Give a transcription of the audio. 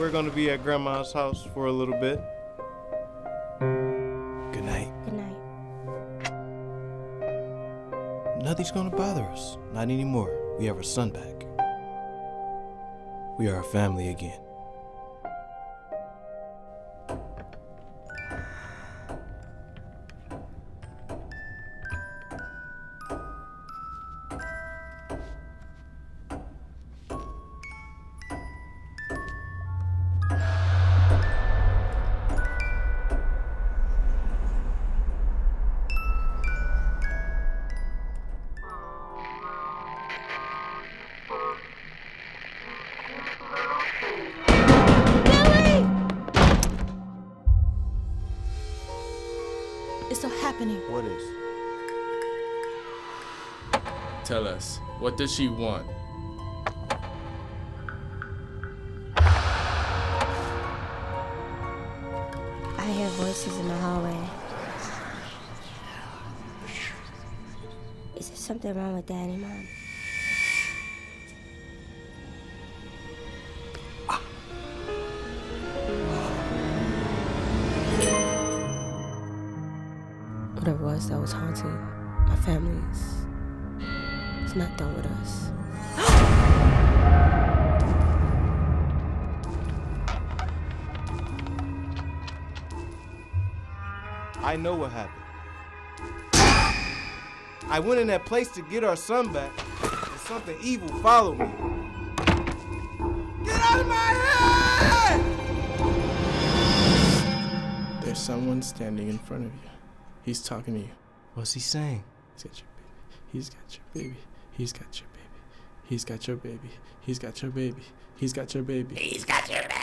we're gonna be at Grandma's house for a little bit. Good night. Good night. Nothing's gonna bother us. Not anymore. We have our son back. We are a family again. Happening. What is? Tell us, what does she want? I hear voices in the hallway. Is there something wrong with Daddy, Mom? Whatever it was that was haunting my family's it's not done with us. I know what happened. I went in that place to get our son back, and something evil followed me. Get out of my head! There's someone standing in front of you. He's talking to you. What's he saying? He's got your baby. He's got your baby. He's got your baby. He's got your baby. He's got your baby. He's got your baby. He's got your baby.